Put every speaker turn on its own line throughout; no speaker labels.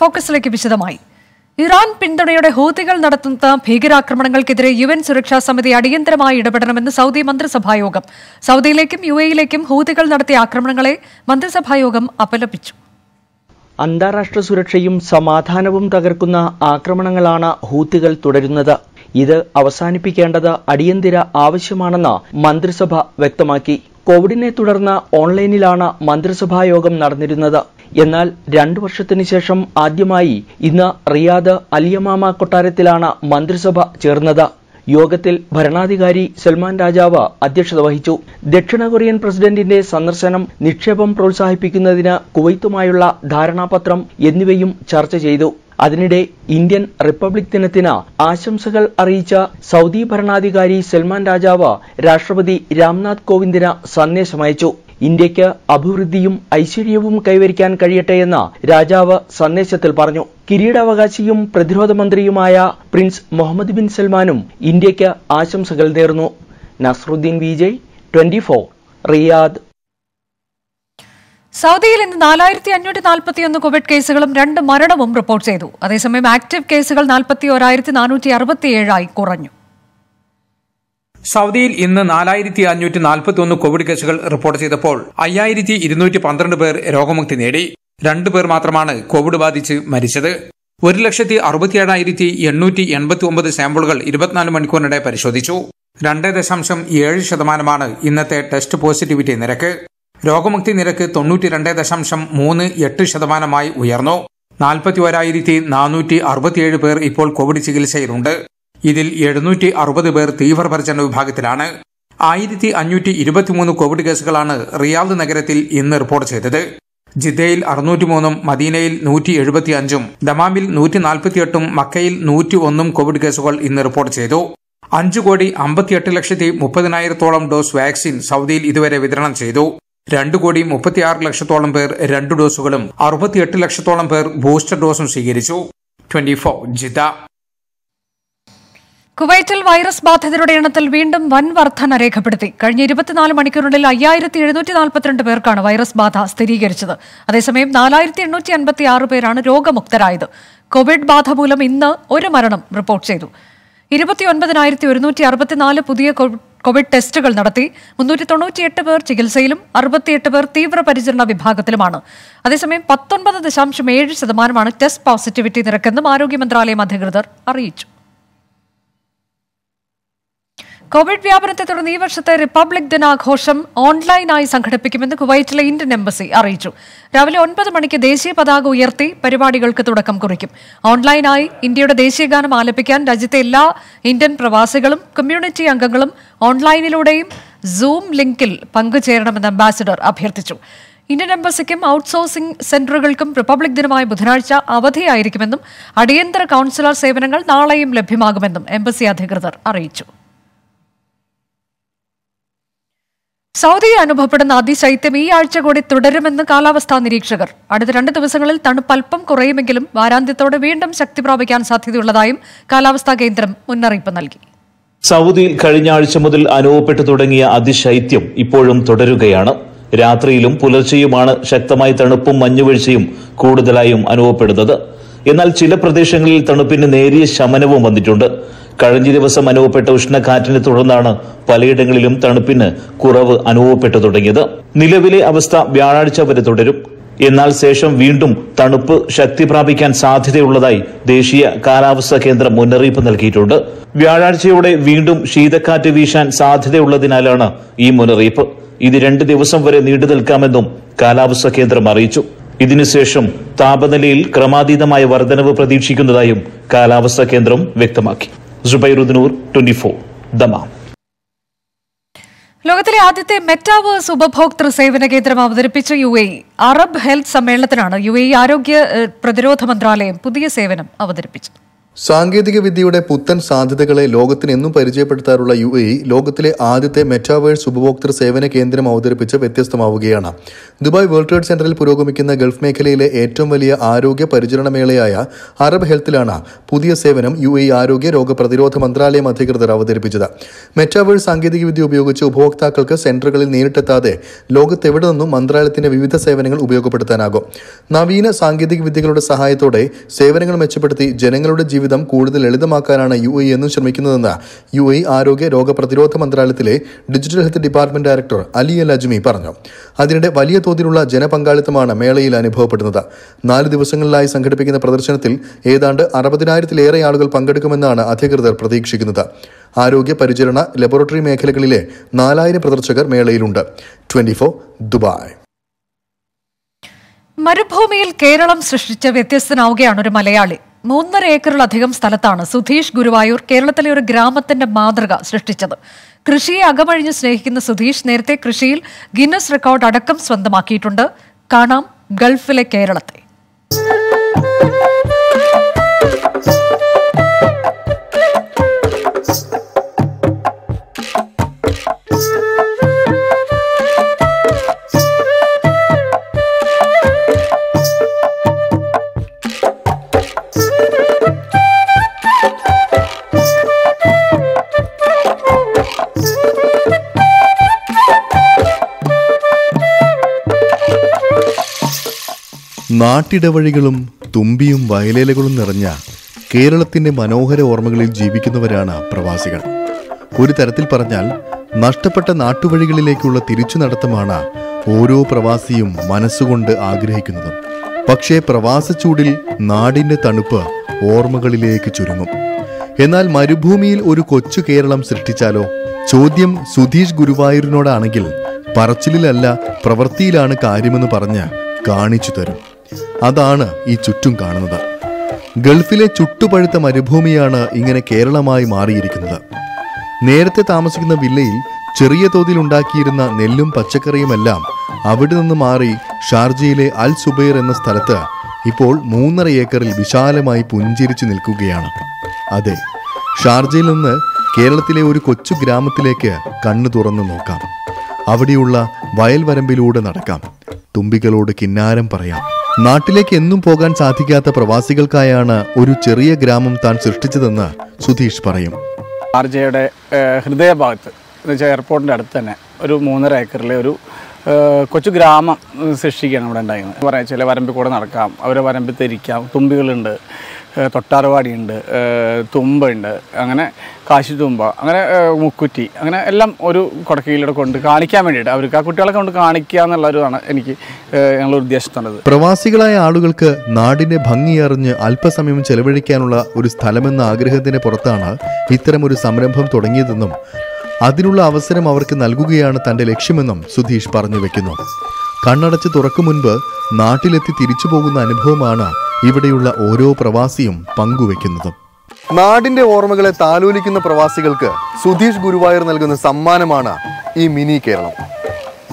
ഫോക്കസിലേക്ക് വിശദമായി. ഇറാൻ പിന്തുണയോടെ ഹൂതികൾ നടത്തുന്ന ഭീകരാക്രമണങ്ങൾക്കെതിരെ യു എൻ സുരക്ഷാ സമിതി അടിയന്തരമായി ഇടപെടണമെന്ന് സൗദി മന്ത്രിസഭായോഗം. സൗദിയിലേക്കും യു എയിലേക്കും ഹൂതികൾ നടത്തിയ ആക്രമണങ്ങളെ മന്ത്രിസഭായോഗം അപലപിച്ചു.
അന്താരാഷ്ട്ര സുരക്ഷയും സമാധാനവും തകർക്കുന്ന ആക്രമണങ്ങളാണ് ഹൂത്തികൾ തുടരുന്നത്. ഇത് അവസാനിപ്പിക്കേണ്ടത് അടിയന്തര ആവശ്യമാണെന്ന് മന്ത്രിസഭ വ്യക്തമാക്കി. കോവിഡിനെ തുടർന്ന് ഓൺലൈനിലാണ് മന്ത്രിസഭായോഗം നടന്നിരുന്നത്. എന്നാൽ രണ്ടു വർഷത്തിനു ശേഷം ആദ്യമായി ഇന്ന് റിയാദ് അലിയമാമ കൊട്ടാരത്തിലാണ് മന്ത്രിസഭ ചേർന്നത്. യോഗത്തിൽ ഭരണാധികാരി സൽമാൻ രാജാവ് അധ്യക്ഷത വഹിച്ചു. ദക്ഷിണ കൊറിയൻ പ്രസിഡന്റിന്റെ സന്ദർശനം നിക്ഷേപം പ്രോത്സാഹിപ്പിക്കുന്നതിന് കുവൈത്തുമായുള്ള ധാരണാപത്രം എന്നിവയും ചർച്ച ചെയ്തു. അതിനിടെ ഇന്ത്യൻ റിപ്പബ്ലിക് ദിനത്തിന് ആശംസകൾ അറിയിച്ച സൗദി ഭരണാധികാരി സൽമാൻ രാജാവ് രാഷ്ട്രപതി രാംനാഥ് കോവിന്ദിന് സന്ദേശമയച്ചു ഇന്ത്യയ്ക്ക് അഭിവൃദ്ധിയും ഐശ്വര്യവും കൈവരിക്കാൻ കഴിയട്ടെയെന്ന് രാജാവ് സന്ദേശത്തിൽ പറഞ്ഞു. കിരീടാവകാശിയും പ്രതിരോധ മന്ത്രിയുമായ പ്രിൻസ് മുഹമ്മദ് ബിൻ സൽമാനും ഇന്ത്യയ്ക്ക് ആശംസകൾ നേർന്നു. നസറുദ്ദീൻ വിജയ് ട്വന്റി റിയാദ്
സൗദിയിൽ ഇന്ന് നാലായിരത്തി അഞ്ഞൂറ്റി നാൽപ്പത്തിയൊന്ന് കോവിഡ് കേസുകളും രണ്ട് മരണവും റിപ്പോർട്ട് ചെയ്തു. അതേസമയം ആക്റ്റീവ് കേസുകൾ നാൽപ്പത്തി ഒരായിരത്തി നാനൂറ്റി അറുപത്തിയേഴായി കുറഞ്ഞു.
സൗദിയിൽ ഇന്ന് നാലായിരത്തി അഞ്ഞൂറ്റി നാൽപ്പത്തി ഒന്ന് കോവിഡ് കേസുകൾ റിപ്പോർട്ട് ചെയ്തപ്പോൾ അയ്യായിരത്തി ഇരുന്നൂറ്റി പന്ത്രണ്ട് പേർ രോഗമുക്തി നേടി. രണ്ടു പേർ മാത്രമാണ് കോവിഡ് ബാധിച്ച് മരിച്ചത്. ഒരു ലക്ഷത്തി അറുപത്തിയേഴായിരത്തി എണ്ണൂറ്റി എൺപത്തി ഒമ്പത് സാമ്പിളുകൾ ഇരുപത്തിനാല് മണിക്കൂറിനിടെ പരിശോധിച്ചു. രണ്ട് ദശാംശം ഏഴ് ശതമാനമാണ് ഇന്നത്തെ ടെസ്റ്റ് പോസിറ്റിവിറ്റി നിരക്ക്. രോഗമുക്തി നിരക്ക് തൊണ്ണൂറ്റി രണ്ട് ദശാംശം മൂന്ന് എട്ട് ശതമാനമായി ഉയർന്നു. നാൽപ്പത്തി ഒരായിരത്തി നാനൂറ്റി അറുപത്തിയേഴ് പേർ ഇപ്പോൾ കോവിഡ് ചികിത്സയിലുണ്ട്. ഇതിൽ എഴുന്നൂറ്റി അറുപത് പേർ തീവ്രപരിചരണ വിഭാഗത്തിലാണ്. ആയിരത്തി അഞ്ഞൂറ്റി ഇരുപത്തിമൂന്ന് കോവിഡ് കേസുകളാണ് റിയാദ് നഗരത്തിൽ ഇന്ന് റിപ്പോർട്ട് ചെയ്തത്. ജിദ്ദയിൽ അറുന്നൂറ്റിമൂന്നും മദീനയിൽ നൂറ്റി എഴുപത്തി അഞ്ചും ദമാമിൽ നൂറ്റി നാൽപ്പത്തിയെട്ടും മക്കയിൽ നൂറ്റി ഒന്നും കോവിഡ് കേസുകൾ ഇന്ന് റിപ്പോർട്ട് ചെയ്തു. അഞ്ചു കോടി അമ്പത്തിയെട്ട് ലക്ഷത്തി മുപ്പതിനായിരത്തോളം ഡോസ് വാക്സിൻ സൗദിയിൽ ഇതുവരെ വിതരണം ചെയ്തു. രണ്ട് കോടി മുപ്പത്തിയാറ് ലക്ഷത്തോളം പേർ രണ്ട് ഡോസുകളും അറുപത്തിയെട്ട് ലക്ഷത്തോളം പേർ ബൂസ്റ്റർ ഡോസും സ്വീകരിച്ചു. ട്വന്റി ഫോർ ജിത
കുവൈറ്റിൽ വൈറസ് ബാധിതരുടെ എണ്ണത്തിൽ വീണ്ടും വൻ വർധന രേഖപ്പെടുത്തി. കഴിഞ്ഞ ഇരുപത്തിനാല് മണിക്കൂറിനുള്ളിൽ അയ്യായിരത്തി എഴുന്നൂറ്റി നാൽപ്പത്തിരണ്ട് പേർക്കാണ് വൈറസ് ബാധ സ്ഥിരീകരിച്ചത്. അതേസമയം നാലായിരത്തി എണ്ണൂറ്റി അൻപത്തി ആറ് പേരാണ് രോഗമുക്തരായത്. കോവിഡ് ബാധ മൂലം ഇന്ന് ഒരു മരണം റിപ്പോർട്ട് ചെയ്തു. ഇരുപത്തിയൊൻപതിനായിരത്തി ഒരുന്നൂറ്റി അറുപത്തിനാല് പുതിയ കോവിഡ് ടെസ്റ്റുകൾ നടത്തി മുന്നൂറ്റി തൊണ്ണൂറ്റിയെട്ട് പേർ ചികിത്സയിലും അറുപത്തിയെട്ട് പേർ തീവ്രപരിചരണ വിഭാഗത്തിലുമാണ്. അതേസമയം പത്തൊൻപത് ദശാംശം ഏഴ് ശതമാനമാണ് ടെസ്റ്റ് പോസിറ്റിവിറ്റി നിരക്കെന്നും ആരോഗ്യ മന്ത്രാലയം അധികൃതർ അറിയിച്ചു. കോവിഡ് വ്യാപനത്തെ തുടർന്ന് ഈ വർഷത്തെ റിപ്പബ്ലിക് ദിനാഘോഷം ഓൺലൈനായി സംഘടിപ്പിക്കുമെന്ന് കുവൈറ്റിലെ ഇന്ത്യൻ എംബസി അറിയിച്ചു. രാവിലെ ഒൻപത് മണിക്ക് ദേശീയ പതാക ഉയർത്തി പരിപാടികൾക്ക് തുടക്കം കുറിക്കും. ഓൺലൈനായി ഇന്ത്യയുടെ ദേശീയഗാനം ആലപിക്കാൻ രാജ്യത്തെ എല്ലാ ഇന്ത്യൻ പ്രവാസികളും കമ്മ്യൂണിറ്റി അംഗങ്ങളും ഓൺലൈനിലൂടെയും സൂം ലിങ്കിൽ പങ്കുചേരണമെന്ന് അംബാസിഡർ അഭ്യർത്ഥിച്ചു. ഇന്ത്യൻ എംബസിക്കും ഔട്ട്സോഴ്സിംഗ് സെന്ററുകൾക്കും റിപ്പബ്ലിക് ദിനമായ ബുധനാഴ്ച അവധിയായിരിക്കുമെന്നും അടിയന്തര കൌൺസിലർ സേവനങ്ങൾ നാളെയും ലഭ്യമാകുമെന്നും എംബസി അധികൃതർ അറിയിച്ചു. സൗദിയിൽ അനുഭവപ്പെടുന്ന അതിശൈത്യം ഈ ആഴ്ച കൂടി തുടരുമെന്ന് കാലാവസ്ഥാ നിരീക്ഷകർ. അടുത്ത രണ്ട് ദിവസങ്ങളിൽ തണുപ്പ് അല്പം കുറയുമെങ്കിലും വാരാന്ത്യത്തോടെ വീണ്ടും ശക്തി പ്രാപിക്കാൻ സാധ്യതയുള്ളതായും കാലാവസ്ഥാ കേന്ദ്രം മുന്നറിയിപ്പ് നൽകി.
സൗദിയിൽ കഴിഞ്ഞ ആഴ്ച മുതൽ അനുഭവപ്പെട്ടു തുടങ്ങിയ അതിശൈത്യം ഇപ്പോഴും തുടരുകയാണ്. രാത്രിയിലും പുലർച്ചെയുമാണ് ശക്തമായ തണുപ്പും മഞ്ഞുവീഴ്ചയും കൂടുതലായും അനുഭവപ്പെടുന്നത്. എന്നാൽ ചില പ്രദേശങ്ങളിൽ തണുപ്പിന് നേരിയ ശമനവും വന്നിട്ടുണ്ട്. കഴിഞ്ഞ ദിവസം അനുഭവപ്പെട്ട ഉഷ്ണക്കാറ്റിനെ തുടർന്നാണ് പലയിടങ്ങളിലും തണുപ്പിന് കുറവ് അനുഭവപ്പെട്ടു തുടങ്ങിയത്. നിലവിലെ അവസ്ഥ വ്യാഴാഴ്ച വരെ തുടരും. എന്നാൽ ശേഷം വീണ്ടും തണുപ്പ് ശക്തി പ്രാപിക്കാൻ സാധ്യതയുള്ളതായി ദേശീയ കാലാവസ്ഥാ കേന്ദ്രം മുന്നറിയിപ്പ് നൽകിയിട്ടുണ്ട്. വ്യാഴാഴ്ചയോടെ വീണ്ടും ശീതക്കാറ്റ് വീശാൻ സാധ്യതയുള്ളതിനാലാണ് ഈ മുന്നറിയിപ്പ്. ഇത് രണ്ട് ദിവസം വരെ നീണ്ടു നിൽക്കാമെന്നും കാലാവസ്ഥാ കേന്ദ്രം അറിയിച്ചു. ഇതിനുശേഷം താപനിലയിൽ ക്രമാതീതമായ വർധനവ് പ്രതീക്ഷിക്കുന്നതായും കാലാവസ്ഥാ കേന്ദ്രം വ്യക്തമാക്കി. ദമാം.
ലോകത്തിലെ ആദ്യത്തെ മെറ്റാവേഴ്സ് ഉപഭോക്തൃ സേവന കേന്ദ്രം അവതരിപ്പിച്ച യു എ അറബ് ഹെൽത്ത് സമ്മേളനത്തിനാണ് യു എ ആരോഗ്യ പ്രതിരോധ മന്ത്രാലയം പുതിയ സേവനം അവതരിപ്പിച്ചത്.
സാങ്കേതിക വിദ്യയുടെ പുത്തൻ സാധ്യതകളെ ലോകത്തിന് എന്നും പരിചയപ്പെടുത്താറുള്ള യു എ ലോകത്തിലെ ആദ്യത്തെ മെറ്റാവേഴ്സ് ഉപഭോക്തൃ സേവന കേന്ദ്രം അവതരിപ്പിച്ച് വ്യത്യസ്തമാവുകയാണ്. ദുബായ് വേൾഡ് ട്രേഡ് സെന്ററിൽ പുരോഗമിക്കുന്ന ഗൾഫ് മേഖലയിലെ ഏറ്റവും വലിയ ആരോഗ്യ പരിചരണ മേളയായ അറബ് ഹെൽത്തിലാണ് പുതിയ സേവനം യു എ ആരോഗ്യ രോഗപ്രതിരോധ മന്ത്രാലയം അധികൃതർ അവതരിപ്പിച്ചത്. മെറ്റാവേഴ്സ് സാങ്കേതിക വിദ്യ ഉപയോഗിച്ച് ഉപഭോക്താക്കൾക്ക് സെന്ററുകളിൽ നേരിട്ടെത്താതെ ലോകത്തെവിടെ നിന്നും മന്ത്രാലയത്തിന്റെ വിവിധ സേവനങ്ങൾ ഉപയോഗപ്പെടുത്താനാകും. നവീന സാങ്കേതിക വിദ്യകളുടെ സഹായത്തോടെ സേവനങ്ങൾ മെച്ചപ്പെടുത്തി ജനങ്ങളുടെ ജീവിതം കൂടുതൽ ലളിതമാക്കാനാണ് യു എ എന്നും ശ്രമിക്കുന്നതെന്ന് യു എ ആരോഗ്യ രോഗപ്രതിരോധ മന്ത്രാലയത്തിലെ digital health department director Ali Al Ajmi പറഞ്ഞു. അതിനിടെ വലിയ തോതിലുള്ള ജനപങ്കാളിത്തമാണ് മേളയിൽ അനുഭവപ്പെടുന്നത്. നാല് ദിവസങ്ങളിലായി സംഘടിപ്പിക്കുന്ന പ്രദർശനത്തിൽ ഏതാണ്ട് അറുപതിനായിരത്തിലേറെ ആളുകൾ പങ്കെടുക്കുമെന്നാണ് അധികൃതർ പ്രതീക്ഷിക്കുന്നത്. ആരോഗ്യ പരിചരണ ലബോറട്ടറി മേഖലകളിലെ നാലായിരം പ്രദർശകർ മേളയിലുണ്ട്. Twenty Dubai.
മരുഭൂമിയിൽ കേരളം സൃഷ്ടിച്ച വ്യത്യസ്തനാവുകയാണ് ഒരു മലയാളി. മൂന്നര ഏക്കറിലധികം സ്ഥലത്താണ് സുധീഷ് ഗുരുവായൂർ കേരളത്തിലെ ഒരു ഗ്രാമത്തിന്റെ മാതൃക സൃഷ്ടിച്ചത്. കൃഷിയെ അകമഴിഞ്ഞ് സ്നേഹിക്കുന്ന സുധീഷ് നേരത്തെ കൃഷിയിൽ ഗിന്നസ് റെക്കോർഡ് അടക്കം സ്വന്തമാക്കിയിട്ടുണ്ട്. കാണാം ഗൾഫിലെ കേരളത്തെ.
നാട്ടിടവഴികളും തുമ്പിയും വയലേലകളും നിറഞ്ഞ കേരളത്തിന്റെ മനോഹര ഓർമ്മകളിൽ ജീവിക്കുന്നവരാണ് പ്രവാസികൾ. ഒരു തരത്തിൽ പറഞ്ഞാൽ നഷ്ടപ്പെട്ട നാട്ടുവഴികളിലേക്കുള്ള തിരിച്ചു നടത്തമാണ് ഓരോ പ്രവാസിയും മനസ്സുകൊണ്ട് ആഗ്രഹിക്കുന്നത്. പക്ഷേ പ്രവാസച്ചൂടിൽ നാടിന്റെ തണുപ്പ് ഓർമ്മകളിലേക്ക് ചുരുങ്ങും. എന്നാൽ മരുഭൂമിയിൽ ഒരു കൊച്ചു കേരളം സൃഷ്ടിച്ചാലോ? ചോദ്യം സുധീഷ് ഗുരുവായൂരിനോടാണെങ്കിൽ പറച്ചിലല്ല പ്രവൃത്തിയിലാണ് കാര്യമെന്ന് പറഞ്ഞ് കാണിച്ചു തരും. അതാണ് ഈ ചുറ്റും കാണുന്നത്. ഗൾഫിലെ ചുട്ടുപഴുത്ത മരുഭൂമിയാണ് ഇങ്ങനെ കേരളമായി മാറിയിരിക്കുന്നത്. നേരത്തെ താമസിക്കുന്ന വില്ലയിൽ ചെറിയ തോതിൽ ഉണ്ടാക്കിയിരുന്ന നെല്ലും പച്ചക്കറിയുമെല്ലാം അവിടെ നിന്ന് മാറി ഷാർജയിലെ അൽ സുബൈർ എന്ന സ്ഥലത്ത് ഇപ്പോൾ മൂന്നര ഏക്കറിൽ വിശാലമായി പുഞ്ചിരിച്ചു നിൽക്കുകയാണ്. അതെ ഷാർജയിൽ നിന്ന് കേരളത്തിലെ ഒരു കൊച്ചു ഗ്രാമത്തിലേക്ക് കണ്ണു തുറന്നു നോക്കാം. അവിടെയുള്ള വയൽവരമ്പിലൂടെ നടക്കാം. തുമ്പികളോട് കിന്നാരം പറയാം. നാട്ടിലേക്ക് എന്നും പോകാൻ സാധിക്കാത്ത പ്രവാസികൾക്കായാണ് ഒരു ചെറിയ ഗ്രാമം താൻ സൃഷ്ടിച്ചതെന്ന് സുധീഷ് പറയും.
ആർജയുടെ ഹൃദയഭാഗത്ത് എന്നുവെച്ചാൽ എയർപോർട്ടിന്റെ അടുത്ത് തന്നെ ഒരു മൂന്നര ഏക്കറിലെ ഒരു കൊച്ചു ഗ്രാമം സൃഷ്ടിക്കുകയാണ് ഇവിടെ ഉണ്ടായിരുന്നത്. പറയാം ചില വരമ്പിൽ കൂടെ നടക്കാം അവരെ വരമ്പിൽ തിരിക്കാം തുമ്പികളുണ്ട്. തുമ്പ തുമ്പുണ്ട് അങ്ങനെ കാശിത്തുമ്പ അങ്ങനെ മുക്കുറ്റി അങ്ങനെ എല്ലാം ഒരു കൊടക്കയിലൂടെ കൊണ്ട് കാണിക്കാൻ വേണ്ടിയിട്ട് അവർക്ക് ആ കുട്ടികളെ കൊണ്ട് കാണിക്കുക എന്നുള്ളൊരിതാണ് എനിക്ക് ഞങ്ങൾ ഉദ്ദേശിച്ചുള്ളത്
പ്രവാസികളായ ആളുകൾക്ക് നാടിന്റെ ഭംഗിയറിഞ്ഞ് അല്പസമയം ചെലവഴിക്കാനുള്ള ഒരു സ്ഥലമെന്ന ആഗ്രഹത്തിന് പുറത്താണ് ഇത്തരം ഒരു സംരംഭം തുടങ്ങിയതെന്നും അതിനുള്ള അവസരം അവർക്ക് നൽകുകയാണ് തന്റെ ലക്ഷ്യമെന്നും സുധീഷ് പറഞ്ഞു വെക്കുന്നു. കണ്ണടച്ച് തുറക്കും മുൻപ് നാട്ടിലെത്തി തിരിച്ചു പോകുന്ന അനുഭവമാണ് ഇവിടെയുള്ള ഓരോ പ്രവാസിയും പങ്കുവെക്കുന്നത്. നാടിന്റെ ഓർമ്മകളെ താലോലിക്കുന്ന പ്രവാസികൾക്ക് സുധീഷ് ഗുരുവായൂർ നൽകുന്ന സമ്മാനമാണ് ഈ മിനി കേരളം.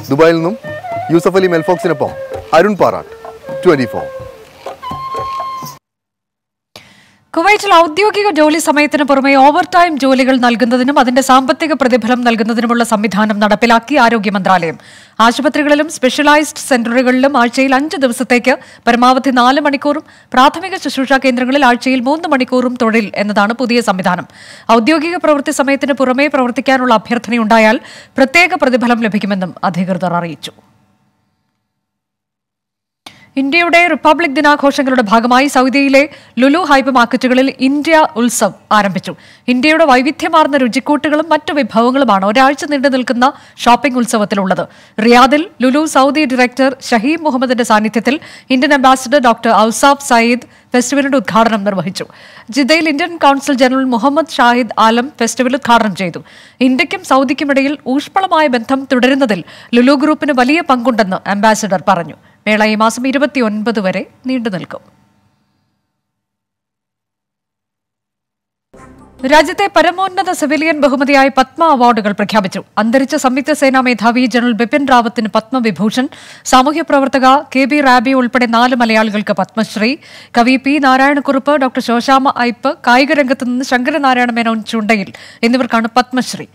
ദുബായിൽ നിന്നും യൂസഫ് അലി മെൽഫോക്സിനൊപ്പം അരുൺ പാറാട്ട് ട്വന്റി
കുവൈറ്റിൽ ഔദ്യോഗിക ജോലി സമയത്തിന് പുറമെ ഓവർ ടൈം ജോലികൾ നൽകുന്നതിനും അതിന്റെ സാമ്പത്തിക പ്രതിഫലം നൽകുന്നതിനുമുള്ള സംവിധാനം നടപ്പിലാക്കി ആരോഗ്യ മന്ത്രാലയം. ആശുപത്രികളിലും സ്പെഷ്യലൈസ്ഡ് സെന്ററുകളിലും ആഴ്ചയിൽ അഞ്ച് ദിവസത്തേക്ക് പരമാവധി നാല് മണിക്കൂറും പ്രാഥമിക ശുശ്രൂഷാ കേന്ദ്രങ്ങളിൽ ആഴ്ചയിൽ മൂന്ന് മണിക്കൂറും തൊഴിൽ എന്നതാണ് പുതിയ സംവിധാനം. ഔദ്യോഗിക പ്രവൃത്തി സമയത്തിന് പുറമെ പ്രവർത്തിക്കാനുള്ള അഭ്യർത്ഥനയുണ്ടായാൽ പ്രത്യേക പ്രതിഫലം ലഭിക്കുമെന്നും അധികൃതർ അറിയിച്ചു. ഇന്ത്യയുടെ റിപ്പബ്ലിക് ദിനാഘോഷങ്ങളുടെ ഭാഗമായി സൗദിയിലെ ലുലു ഹൈപ്പ് മാർക്കറ്റുകളിൽ ഇന്ത്യ ഉത്സവം ആരംഭിച്ചു. ഇന്ത്യയുടെ വൈവിധ്യമാർന്ന രുചിക്കൂട്ടുകളും മറ്റു വിഭവങ്ങളുമാണ് ഒരാഴ്ച നീണ്ടു നിൽക്കുന്ന ഷോപ്പിംഗ് ഉത്സവത്തിലുള്ളത്. റിയാദിൽ ലുലു സൗദി ഡയറക്ടർ ഷഹീം മുഹമ്മദിന്റെ സാന്നിധ്യത്തിൽ Indian ambassador doctor Ausaf Sayeed ഫെസ്റ്റിവലിന്റെ ഉദ്ഘാടനം നിർവഹിച്ചു. ജിദ്ദയിൽ Indian council general Muhammad Shahid Alam festival ഉദ്ഘാടനം ചെയ്തു. ഇന്ത്യക്കും സൗദിക്കുമിടയിൽ ഊഷ്മളമായ ബന്ധം തുടരുന്നതിൽ ലുലു ഗ്രൂപ്പിന് വലിയ പങ്കുണ്ടെന്ന് അംബാസിഡർ പറഞ്ഞു. മേള ഈ മാസം ഇരുപത്തിയൊൻപത് വരെ നീണ്ടു നിൽക്കും. രാജ്യത്തെ പരമോന്നത സിവിലിയൻ ബഹുമതിയായി പത്മ അവാർഡുകൾ പ്രഖ്യാപിച്ചു. അന്തരിച്ച സംയുക്ത സേനാ മേധാവി ജനറൽ ബിപിൻ റാവത്തിന് പത്മവിഭൂഷൺ സാമൂഹ്യ പ്രവർത്തക കെ ബി റാബി ഉൾപ്പെടെ നാല് മലയാളികൾക്ക് പത്മശ്രീ കവി പി നാരായണക്കുറുപ്പ് ഡോക്ടർ ശോശാമ ഐപ്പ് കായിക രംഗത്ത് നിന്ന് ശങ്കരനാരായണ മേനോൻ ചുണ്ടയിൽ എന്നിവർക്കാണ് പത്മശ്രീ.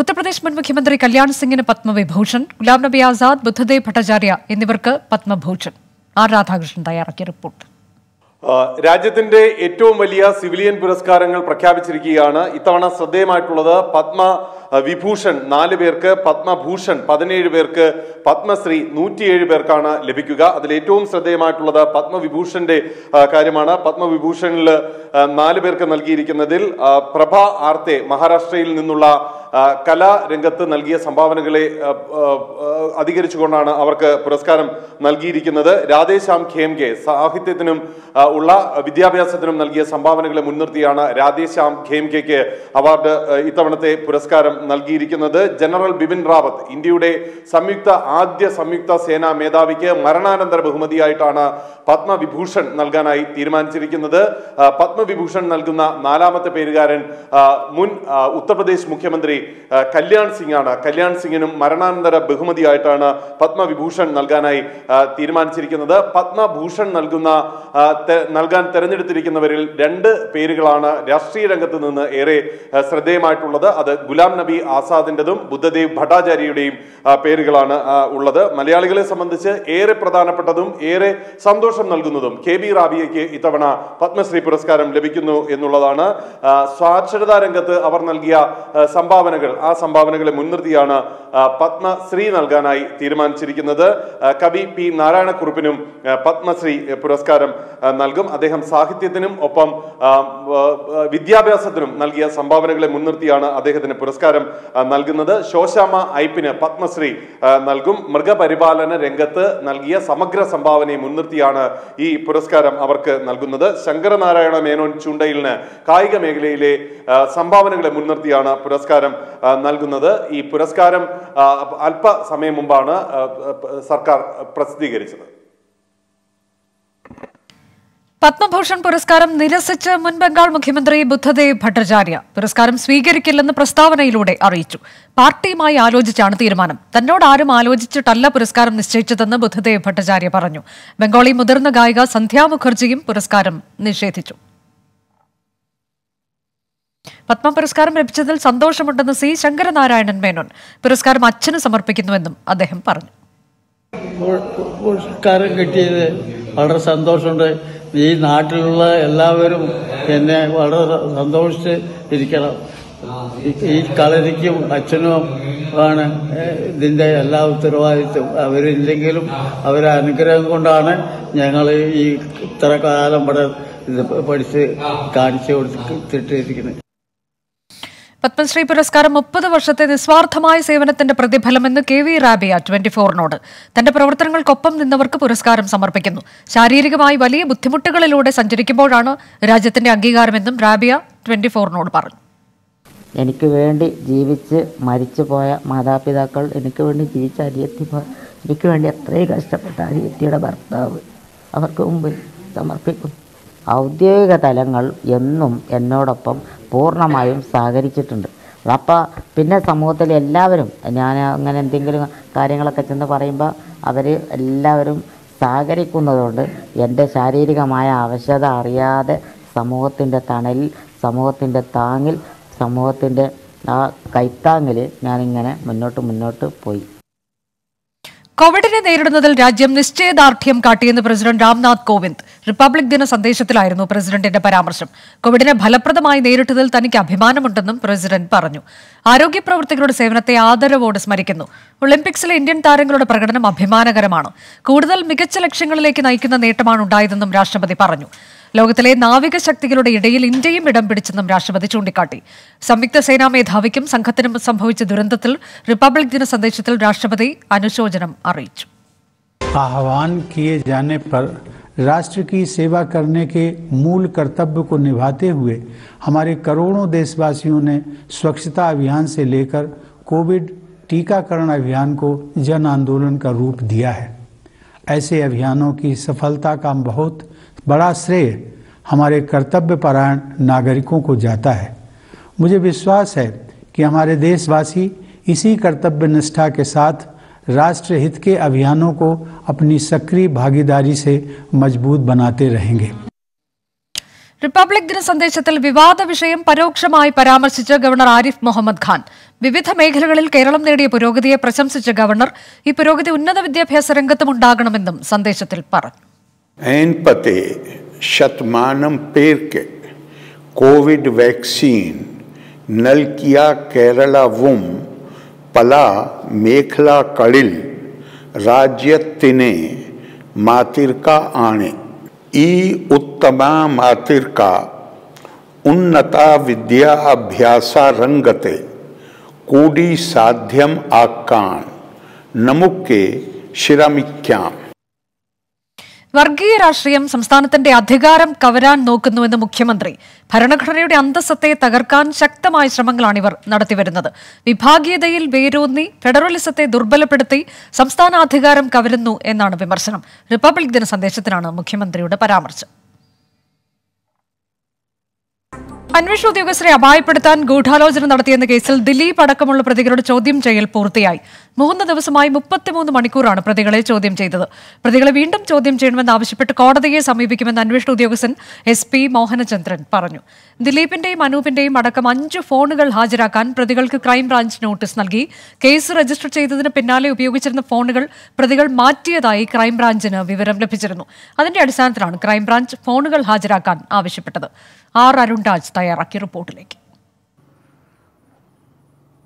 ഉത്തർപ്രദേശ് മുൻ മുഖ്യമന്ത്രി കല്യാൺ സിംഗിന് പത്മവിഭൂഷൺ ഗുലാം നബി ആസാദ് ബുദ്ധദേവ് ഭട്ടാചാര്യ എന്നിവർക്ക് പത്മഭൂഷൺ. ആർ രാധാകൃഷ്ണൻ തയ്യാറാക്കിയ റിപ്പോർട്ട്.
രാജ്യത്തിന്റെ ഏറ്റവും വലിയ സിവിലിയൻ പുരസ്കാരങ്ങൾ പ്രഖ്യാപിച്ചിരിക്കുകയാണ്. ഇത്തവണ ശ്രദ്ധേയമായിട്ടുള്ളത് പത്മ വിഭൂഷൺ നാല് പേർക്ക് പത്മഭൂഷൺ പതിനേഴ് പേർക്ക് പത്മശ്രീ നൂറ്റിയേഴ് പേർക്കാണ് ലഭിക്കുക. അതിൽ ഏറ്റവും ശ്രദ്ധേയമായിട്ടുള്ളത് പത്മവിഭൂഷന്റെ കാര്യമാണ്. പത്മവിഭൂഷണിൽ നാല് പേർക്ക് നൽകിയിരിക്കുന്നതിൽ പ്രഭ ആർത്തെ മഹാരാഷ്ട്രയിൽ നിന്നുള്ള കലാരംഗത്ത് നൽകിയ സംഭാവനകളെ അധികരിച്ചുകൊണ്ടാണ് അവർക്ക് പുരസ്കാരം നൽകിയിരിക്കുന്നത്. രാധേശ്യാം ഖേംകെ സാഹിത്യത്തിനും ഉള്ള വിദ്യാഭ്യാസത്തിനും നൽകിയ സംഭാവനകളെ മുൻനിർത്തിയാണ് രാധേശ്യാം ഖേംകെക്ക് അവാർഡ് ഇത്തവണത്തെ പുരസ്കാരം നൽകിയിരിക്കുന്നത് ജനറൽ ബിപിൻ റാവത്ത് ഇന്ത്യയുടെ സംയുക്ത ആദ്യ സംയുക്ത സേനാ മേധാവിക്ക് മരണാനന്തര ബഹുമതിയായിട്ടാണ് പത്മവിഭൂഷൺ നൽകാനായി തീരുമാനിച്ചിരിക്കുന്നത്. പത്മവിഭൂഷൺ നൽകുന്ന നാലാമത്തെ പേരുകാരൻ മുൻ ഉത്തർപ്രദേശ് മുഖ്യമന്ത്രി കല്യാൺ സിംഗ് ആണ്. കല്യാൺ സിംഗിനും മരണാനന്തര ബഹുമതിയായിട്ടാണ് പത്മവിഭൂഷൺ നൽകാനായി തീരുമാനിച്ചിരിക്കുന്നത്. പത്മഭൂഷൺ നൽകുന്ന നൽകാൻ തെരഞ്ഞെടുത്തിരിക്കുന്നവരിൽ രണ്ട് പേരുകളാണ് രാഷ്ട്രീയ രംഗത്ത് നിന്ന് ഏറെ ശ്രദ്ധേയമായിട്ടുള്ളത്. അത് ഗുലാം ആസാദിന്റെതും ബുദ്ധദേവ് ഭട്ടാചാര്യയുടെയും പേരുകളാണ് ഉള്ളത്. മലയാളികളെ സംബന്ധിച്ച് ഏറെ പ്രധാനപ്പെട്ടതും ഏറെ സന്തോഷം നൽകുന്നതും കെ ബി റാബിയയ്ക്ക് ഇത്തവണ പത്മശ്രീ പുരസ്കാരം ലഭിക്കുന്നു എന്നുള്ളതാണ് സാക്ഷരതാ രംഗത്ത് അവർ നൽകിയ സംഭാവനകൾ. ആ സംഭാവനകളെ മുൻനിർത്തിയാണ് പത്മശ്രീ നൽകാനായി തീരുമാനിച്ചിരിക്കുന്നത്. കവി പി നാരായണക്കുറുപ്പിനും പത്മശ്രീ പുരസ്കാരം നൽകും. അദ്ദേഹം സാഹിത്യത്തിനും ഒപ്പം വിദ്യാഭ്യാസത്തിനും നൽകിയ സംഭാവനകളെ മുൻനിർത്തിയാണ് അദ്ദേഹത്തിന് പുരസ്കാരം ആ, നൽകുന്നത് ശോശാമ ഐപ്പിന് പത്മശ്രീ നൽകും. മൃഗപരിപാലന രംഗത്ത് നൽകിയ സമഗ്ര സംഭാവനയെ മുൻനിർത്തിയാണ് ഈ പുരസ്കാരം അവർക്ക് നൽകുന്നത്. ശങ്കരനാരായണ മേനോൻ ചുണ്ടയിലിന് കായിക മേഖലയിലെ സംഭാവനകളെ മുൻനിർത്തിയാണ് പുരസ്കാരം നൽകുന്നത്. ഈ പുരസ്കാരം അല്പസമയം മുമ്പാണ് സർക്കാർ പ്രസിദ്ധീകരിച്ചത്.
പത്മഭൂഷൺ പുരസ്കാരം നിരസിച്ച് മുൻ ബംഗാൾ മുഖ്യമന്ത്രി ബുദ്ധദേവ് ഭട്ടാചാര്യ പുരസ്കാരം സ്വീകരിക്കില്ലെന്ന് പ്രസ്താവനയിലൂടെ അറിയിച്ചു. പാർട്ടിയുമായി ആലോചിച്ചാണ് തീരുമാനം. തന്നോട് ആരും ആലോചിച്ചിട്ടല്ല പുരസ്കാരം നിശ്ചയിച്ചതെന്ന് ബുദ്ധദേവ് ഭട്ടാചാര്യ പറഞ്ഞു. ബംഗാളി മുതിർന്ന ഗായിക സന്ധ്യാ മുഖർജിയും പുരസ്കാരം നിഷേധിച്ചു. പത്മ പുരസ്കാരം ലഭിച്ചതിൽ സന്തോഷമുണ്ടെന്ന് സി. ശങ്കരനാരായണൻ മേനോൻ പുരസ്കാരം അച്ഛന് സമർപ്പിക്കുന്നുവെന്നും അദ്ദേഹം പറഞ്ഞു.
പുരസ്കാരം കിട്ടിയത് വളരെ സന്തോഷമുണ്ട്. ഈ നാട്ടിലുള്ള എല്ലാവരും എന്നെ വളരെ സന്തോഷിച്ച് ഇരിക്കണം. ഈ- കളരിക്കും അച്ഛനും ആണ് ഇതിന്റെ എല്ലാ ഉത്തരവാദിത്വം. അവരില്ലെങ്കിലും അവരെ അനുഗ്രഹം കൊണ്ടാണ് ഞങ്ങൾ ഈ ഇത്ര കാലം ഇവിടെ ഇത് പഠിച്ച് കാണിച്ചു കൊടുത്തിട്ടിരിക്കുന്നത്
പത്മശ്രീ പുരസ്കാരം മുപ്പത് വർഷത്തെ നിസ്വാർത്ഥമായ സേവനത്തിന്റെ പ്രതിഫലമെന്ന് കെ വി റാബിയ ട്വന്റി ഫോറിനോട് തന്റെ പ്രവർത്തനങ്ങൾക്കൊപ്പം നിന്നവർക്ക് പുരസ്കാരം സമർപ്പിക്കുന്നു. ശാരീരികമായി വലിയ ബുദ്ധിമുട്ടുകളിലൂടെ സഞ്ചരിക്കുമ്പോഴാണ് രാജ്യത്തിന്റെ അംഗീകാരമെന്നും റാബിയ ട്വന്റി ഫോറിനോട് പറഞ്ഞു.
എനിക്ക് വേണ്ടി ജീവിച്ച് മരിച്ചു പോയ മാതാപിതാക്കൾ എനിക്ക് വേണ്ടി ജീവിച്ച അരിയത്തി എനിക്ക് വേണ്ടി അത്രയും കഷ്ടപ്പെട്ട അരിയത്തിയുടെ ഭർത്താവ് അവർക്ക് മുമ്പിൽ സമർപ്പിക്കും ഔദ്യോഗിക തലങ്ങൾ എന്നും എന്നോടൊപ്പം പൂർണമായും സഹകരിച്ചിട്ടുണ്ട്. അപ്പോൾ പിന്നെ സമൂഹത്തിലെ എല്ലാവരും ഞാൻ അങ്ങനെ എന്തെങ്കിലും കാര്യങ്ങളൊക്കെ ചെന്ന് പറയുമ്പോൾ അവർ എല്ലാവരും സഹകരിക്കുന്നതുകൊണ്ട് എന്റെ ശാരീരികമായ ആവശ്യത അറിയാതെ സമൂഹത്തിന്റെ തണലിൽ സമൂഹത്തിന്റെ താങ്ങിൽ സമൂഹത്തിന്റെ ആ കൈത്താങ്ങിൽ ഞാനിങ്ങനെ മുന്നോട്ട് മുന്നോട്ട് പോയി.
കോവിഡിനെ നേരിടുന്നതിൽ രാജ്യം നിശ്ചയദാർഢ്യം കാട്ടിയെന്ന് പ്രസിഡന്റ് രാംനാഥ് കോവിന്ദ്. റിപ്പബ്ലിക് ദിന സന്ദേശത്തിലായിരുന്നു പ്രസിഡന്റിന്റെ പരാമർശം. കോവിഡിനെ ഫലപ്രദമായി നേരിട്ടതിൽ തനിക്ക് അഭിമാനമുണ്ടെന്നും പ്രസിഡന്റ് പറഞ്ഞു. ആരോഗ്യ പ്രവർത്തകരുടെ സേവനത്തെ ആദരവോടെ സ്മരിക്കുന്നു. ഒളിമ്പിക്സിലെ ഇന്ത്യൻ താരങ്ങളുടെ പ്രകടനം അഭിമാനകരമാണ്. കൂടുതൽ മികച്ച ലക്ഷ്യങ്ങളിലേക്ക് നയിക്കുന്ന നേട്ടമാണ് ഉണ്ടായതെന്നും രാഷ്ട്രപതി പറഞ്ഞു. ലോകത്തിലെ നാവിക ശക്തികളുടെ ഇടയിൽ ഇന്ത്യയും ഇടം പിടിച്ചെന്നും രാഷ്ട്രപതി ചൂണ്ടിക്കാട്ടി സംയുക്ത സേനാ മേധാവിക്കും സംഘത്തിനും സംഭവിച്ച ദുരന്തത്തിൽ റിപ്പബ്ലിക് ദിന സന്ദേശത്തിൽ രാഷ്ട്രപതി അനുശോചനം അറിയിച്ചു
आह्वान किए जाने पर राष्ट्र की सेवा करने के मूल कर्तव्य को निभाते हुए हमारे करोड़ों देशवासियों ने स्वच्छता अभियान से लेकर कोविड टीकाकरण अभियान को जन आंदोलन का रूप दिया है ऐसे अभियानों की सफलता का बहुत बड़ा श्रेय हमारे कर्तव्यपरायण नागरिकों को जाता है
मुझे विश्वास है कि हमारे देशवासी इसी कर्तव्य निष्ठा के साथ राष्ट्र हित के अभियानों को अपनी सक्रिय भागीदारी से मजबूत बनाते रहेंगे
റിപ്പബ്ലിക് ദിന സന്ദേശത്തിൽ വിവാദ വിഷയം പരോക്ഷമായി പരാമർശിച്ച് ഗവർണർ ആരിഫ് മുഹമ്മദ് ഖാൻ വിവിധ മേഖലകളിൽ കേരളം നേടിയ പുരോഗതിയെ പ്രശംസിച്ച ഗവർണർ ഈ പുരോഗതി ഉന്നത വിദ്യാഭ്യാസ രംഗത്തും ഉണ്ടാകണമെന്നും സന്ദേശത്തിൽ പറഞ്ഞു
एन पते शतमानम पेर के कोविड वैक्सीन, नलकिया केरला वुम, पला मेखला कड़िल राज्यत्तिने मातिरका आणे। ई उत्तमा मातिरका, उन्नता विद्या अभ्यासा रंगते, कूडी साध्यम आकान नमुके शिरमिक्याम
വർഗീയ രാഷ്ട്രീയം സംസ്ഥാനത്തിന്റെ അധികാരം കവരാൻ നോക്കുന്നുവെന്ന് മുഖ്യമന്ത്രി. ഭരണഘടനയുടെ അന്തസ്സത്തെ തകർക്കാൻ ശക്തമായ ശ്രമങ്ങളാണ് ഇവർ നടത്തിവരുന്നത്. വിഭാഗീയതയിൽ വേരൂന്നി ഫെഡറലിസത്തെ ദുർബലപ്പെടുത്തി സംസ്ഥാന അധികാരം കവരുന്നു എന്നാണ് വിമർശനം. റിപ്പബ്ലിക് ദിന സന്ദേശത്തിനാണ് മുഖ്യമന്ത്രിയുടെ പരാമർശം. അന്വേഷണ ഉദ്യോഗസ്ഥരെ അപായപ്പെടുത്താൻ ഗൂഢാലോചന നടത്തിയെന്ന കേസിൽ ദിലീപ് അടക്കമുള്ള പ്രതികളുടെ ചോദ്യം ചെയ്യൽ പൂർത്തിയായി. മൂന്ന് ദിവസമായി മുപ്പത്തിമൂന്ന് മണിക്കൂറാണ് പ്രതികളെ ചോദ്യം ചെയ്തത്. പ്രതികളെ വീണ്ടും ചോദ്യം ചെയ്യണമെന്നാവശ്യപ്പെട്ട് കോടതിയെ സമീപിക്കുമെന്ന് അന്വേഷണ ഉദ്യോഗസ്ഥൻ എസ് പി മോഹനചന്ദ്രൻ പറഞ്ഞു. ദിലീപിന്റെയും അനൂപിന്റെയും അടക്കം അഞ്ച് ഫോണുകൾ ഹാജരാക്കാൻ പ്രതികൾക്ക് ക്രൈംബ്രാഞ്ച് നോട്ടീസ് നൽകി. കേസ് രജിസ്റ്റർ ചെയ്തതിന് പിന്നാലെ ഉപയോഗിച്ചിരുന്ന ഫോണുകൾ പ്രതികൾ മാറ്റിയതായി ക്രൈംബ്രാഞ്ചിന് വിവരം ലഭിച്ചിരുന്നു. അതിന്റെ അടിസ്ഥാനത്തിലാണ് ക്രൈംബ്രാഞ്ച് ഫോണുകൾ ഹാജരാക്കാൻ ആവശ്യപ്പെട്ടത്. ആർ അരുൺരാജ് തയ്യാറാക്കിയ റിപ്പോർട്ടിലേക്ക്.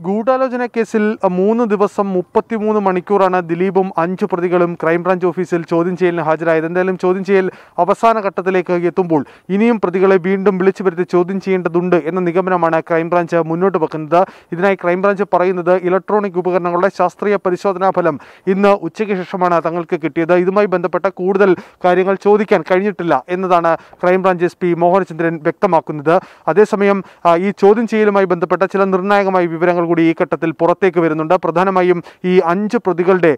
ഗൂഢാലോചന കേസിൽ മൂന്ന് ദിവസം മുപ്പത്തിമൂന്ന് മണിക്കൂറാണ് ദിലീപും അഞ്ച് പ്രതികളും ക്രൈംബ്രാഞ്ച് ഓഫീസിൽ ചോദ്യം ചെയ്യലിന് ഹാജരായത്. എന്തായാലും ചോദ്യം ചെയ്യൽ അവസാന ഘട്ടത്തിലേക്ക് എത്തുമ്പോൾ ഇനിയും പ്രതികളെ വീണ്ടും വിളിച്ചു വരുത്തി ചോദ്യം ചെയ്യേണ്ടതുണ്ട് എന്ന നിഗമനമാണ് ക്രൈംബ്രാഞ്ച് മുന്നോട്ട് വെക്കുന്നത്. ഇതിനായി ക്രൈംബ്രാഞ്ച് പറയുന്നത് ഇലക്ട്രോണിക് ഉപകരണങ്ങളുടെ ശാസ്ത്രീയ പരിശോധനാ ഫലം ഇന്ന് ഉച്ചയ്ക്ക് ശേഷമാണ് തങ്ങൾക്ക് കിട്ടിയത്. ഇതുമായി ബന്ധപ്പെട്ട കൂടുതൽ കാര്യങ്ങൾ ചോദിക്കാൻ കഴിഞ്ഞിട്ടില്ല എന്നതാണ് ക്രൈംബ്രാഞ്ച് എസ് പി മോഹനചന്ദ്രൻ വ്യക്തമാക്കുന്നത്. അതേസമയം ഈ ചോദ്യം ചെയ്യലുമായി ബന്ധപ്പെട്ട ചില നിർണായകമായ വിവരങ്ങൾ കൂടി ഈ ഘട്ടത്തിൽ പുറത്തേക്ക് വരുന്നുണ്ട്. പ്രധാനമായും ഈ അഞ്ച് പ്രതികളുടെ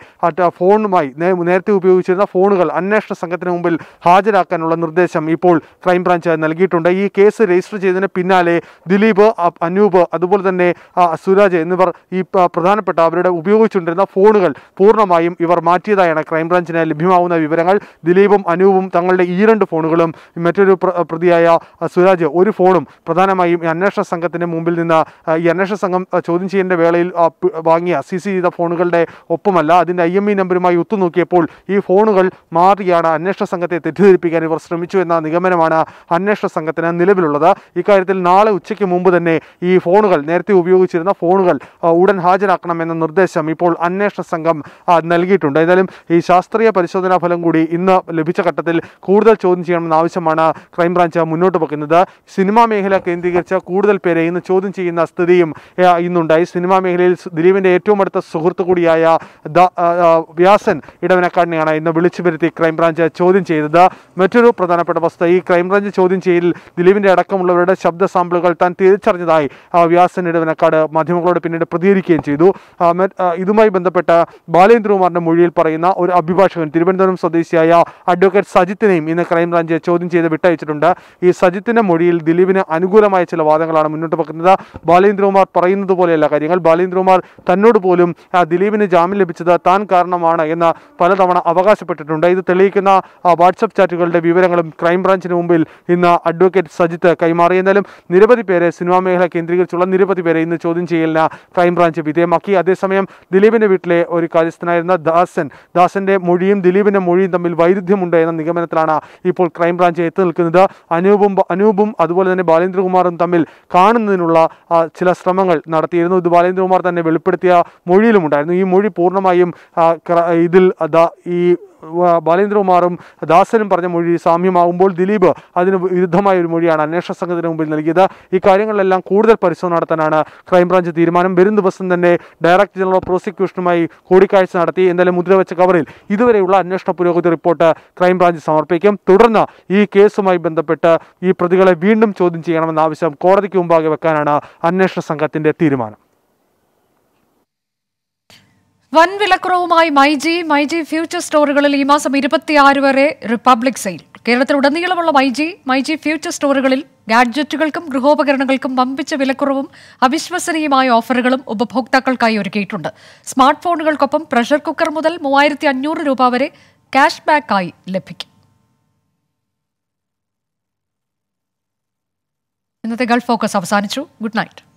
ഫോണുമായി നേരത്തെ ഉപയോഗിച്ചിരുന്ന ഫോണുകൾ അന്വേഷണ സംഘത്തിന് മുമ്പിൽ ഹാജരാക്കാനുള്ള നിർദ്ദേശം ഇപ്പോൾ ക്രൈംബ്രാഞ്ച് നൽകിയിട്ടുണ്ട്. ഈ കേസ് രജിസ്റ്റർ ചെയ്തതിന് പിന്നാലെ ദിലീപ് അനൂപ് അതുപോലെ തന്നെ സുരാജ് എന്നിവർ ഈ പ്രധാനപ്പെട്ട അവരുടെ ഉപയോഗിച്ചുകൊണ്ടിരുന്ന ഫോണുകൾ പൂർണമായും ഇവർ മാറ്റിയതായാണ് ക്രൈംബ്രാഞ്ചിന് ലഭ്യമാവുന്ന വിവരങ്ങൾ. ദിലീപും അനൂപും തങ്ങളുടെ ഈ രണ്ട് ഫോണുകളും മറ്റൊരു പ്ര- പ്രതിയായ സുരാജ് ഒരു ഫോണും പ്രധാനമായും അന്വേഷണ സംഘത്തിന് മുമ്പിൽ നിന്ന് ഈ അന്വേഷണ സംഘം ആ, ചോദ്യം ചെയ്യേണ്ട വേളയിൽ വാങ്ങിയ സീസ് ചെയ്ത ഫോണുകളുടെ ഒപ്പമല്ല അതിന്റെ ഐ എം ഇ നമ്പറുമായി ഒത്തുനോക്കിയപ്പോൾ ഈ ഫോണുകൾ മാറിയാണ്. അന്വേഷണ സംഘത്തെ തെറ്റിദ്ധരിപ്പിക്കാൻ ഇവർ ശ്രമിച്ചു എന്ന നിഗമനമാണ് അന്വേഷണ സംഘത്തിന് നിലവിലുള്ളത്. ഇക്കാര്യത്തിൽ നാളെ ഉച്ചയ്ക്ക് മുമ്പ് തന്നെ ഈ ഫോണുകൾ നേരത്തെ ഉപയോഗിച്ചിരുന്ന ഫോണുകൾ ഉടൻ ഹാജരാക്കണമെന്ന നിർദ്ദേശം ഇപ്പോൾ അന്വേഷണ സംഘം നൽകിയിട്ടുണ്ട്. എന്നാലും ഈ ശാസ്ത്രീയ പരിശോധനാ ഫലം കൂടി ഇന്ന് ലഭിച്ച ഘട്ടത്തിൽ കൂടുതൽ ചോദ്യം ചെയ്യണമെന്ന ആവശ്യമാണ് ക്രൈംബ്രാഞ്ച് മുന്നോട്ട് വെക്കുന്നത്. സിനിമാ മേഖല കേന്ദ്രീകരിച്ച കൂടുതൽ പേരെ ഇന്ന് ചോദ്യം ചെയ്യുന്ന സ്ഥിതിയും ആ, ഇന്നുണ്ടായി സിനിമാ മേഖലയിൽ ദിലീപിന്റെ ഏറ്റവും അടുത്ത സുഹൃത്ത് കൂടിയായ വ്യാസൻ ഇടവനക്കാടിനെയാണ് ഇന്ന് വിളിച്ചു വരുത്തി ക്രൈംബ്രാഞ്ച് ചോദ്യം ചെയ്തത്. മറ്റൊരു പ്രധാനപ്പെട്ട വസ്തുത ഈ ക്രൈംബ്രാഞ്ച് ചോദ്യം ചെയ്യലിൽ ദിലീപിന്റെ അടക്കമുള്ളവരുടെ ശബ്ദ സാമ്പിളുകൾ താൻ തിരിച്ചറിഞ്ഞതായി വ്യാസൻ ഇടവനക്കാട് മാധ്യമങ്ങളോട് പിന്നീട് പ്രതികരിക്കുകയും ചെയ്തു. ഇതുമായി ബന്ധപ്പെട്ട ബാലേന്ദ്രകുമാറിന്റെ മൊഴിയിൽ പറയുന്ന ഒരു അഭിഭാഷകൻ തിരുവനന്തപുരം സ്വദേശിയായ അഡ്വക്കേറ്റ് സജിത്തിനെയും ഇന്ന് ക്രൈംബ്രാഞ്ച് ചോദ്യം ചെയ്ത് വിട്ടയച്ചിട്ടുണ്ട്. ഈ സജിത്തിന്റെ മൊഴിയിൽ ദിലീപിന് അനുകൂലമായ ചില വാദങ്ങളാണ് മുന്നോട്ട് വെക്കുന്നത്. ബാലേന്ദ്രകുമാർ പറയുന്നത് പോലെയല്ല കാര്യങ്ങൾ. ബാലേന്ദ്രകുമാർ തന്നോട് പോലും ദിലീപിന് ജാമ്യം ലഭിച്ചത് താൻ കാരണമാണ് എന്ന് പലതവണ അവകാശപ്പെട്ടിട്ടുണ്ട്. ഇത് തെളിയിക്കുന്ന വാട്സപ്പ് ചാറ്റുകളുടെ വിവരങ്ങളും ക്രൈംബ്രാഞ്ചിന് മുമ്പിൽ ഇന്ന് അഡ്വക്കേറ്റ് സജിത്ത് കൈമാറി. എന്നാലും നിരവധി പേരെ സിനിമാ മേഖല കേന്ദ്രീകരിച്ചുള്ള നിരവധി പേരെ ഇന്ന് ചോദ്യം ചെയ്യലിന് ക്രൈംബ്രാഞ്ച് വിധേയമാക്കി. അതേസമയം ദിലീപിന്റെ വീട്ടിലെ ഒരു കാര്യസ്ഥനായിരുന്ന ദാസൻ ദാസന്റെ മൊഴിയും ദിലീപിന്റെ മൊഴിയും തമ്മിൽ വൈരുദ്ധ്യമുണ്ട് എന്ന നിഗമനത്തിലാണ് ഇപ്പോൾ ക്രൈംബ്രാഞ്ച് എത്തി നിൽക്കുന്നത്. അനൂപും അനൂപും അതുപോലെ തന്നെ ബാലേന്ദ്രകുമാറും തമ്മിൽ കാണുന്നതിനുള്ള ചില ശ്രമങ്ങൾ നടത്തിയിരുന്നു ഇത് ബാലേന്ദ്രകുമാർ തന്നെ വെളിപ്പെടുത്തിയ മൊഴിയിലുമുണ്ടായിരുന്നു. ഈ മൊഴി പൂർണമായും ഇതിൽ അതാ ഈ ബാലേന്ദ്രകുമാറും ദാസനും പറഞ്ഞ മൊഴി സാമ്യമാകുമ്പോൾ ദിലീപ് അതിന് വിരുദ്ധമായ ഒരു മൊഴിയാണ് അന്വേഷണ സംഘത്തിന് മുമ്പിൽ നൽകിയത്. ഈ കാര്യങ്ങളിലെല്ലാം കൂടുതൽ പരിശോധന നടത്താനാണ് ക്രൈംബ്രാഞ്ച് തീരുമാനം. വരും ദിവസം തന്നെ ഡയറക്ടർ ജനറൽ ഓഫ് പ്രോസിക്യൂഷനുമായി കൂടിക്കാഴ്ച നടത്തി എന്തായാലും മുദ്രവെച്ച കവറിൽ ഇതുവരെയുള്ള അന്വേഷണ പുരോഗതി റിപ്പോർട്ട് ക്രൈംബ്രാഞ്ച് സമർപ്പിക്കും. തുടർന്ന് ഈ കേസുമായി ബന്ധപ്പെട്ട് ഈ പ്രതികളെ വീണ്ടും ചോദ്യം ചെയ്യണമെന്ന ആവശ്യം കോടതിക്ക് മുമ്പാകെ വെക്കാനാണ് അന്വേഷണ സംഘത്തിന്റെ തീരുമാനം.
വൻ വിലക്കുറവുമായി മൈജി മൈജി ഫ്യൂച്ചർ സ്റ്റോറുകളിൽ ഈ മാസം ഇരുപത്തിയാറ് വരെ റിപ്പബ്ലിക് സെയിൽ. കേരളത്തിലുടനീളമുള്ള മൈജി മൈജി ഫ്യൂച്ചർ സ്റ്റോറുകളിൽ ഗാഡ്ജറ്റുകൾക്കും ഗൃഹോപകരണങ്ങൾക്കും വമ്പിച്ച വിലക്കുറവും അവിശ്വസനീയമായ ഓഫറുകളും ഉപഭോക്താക്കൾക്കായി ഒരുക്കിയിട്ടുണ്ട്. സ്മാർട്ട് ഫോണുകൾക്കൊപ്പം പ്രഷർ കുക്കർ മുതൽ മൂവായിരത്തി അഞ്ഞൂറ് രൂപ വരെ ക്യാഷ് ബാക്കായി ലഭിക്കും. ഇന്നത്തെ ഗൾഫ് ഫോക്കസ് അവസാനിച്ചു. Good night.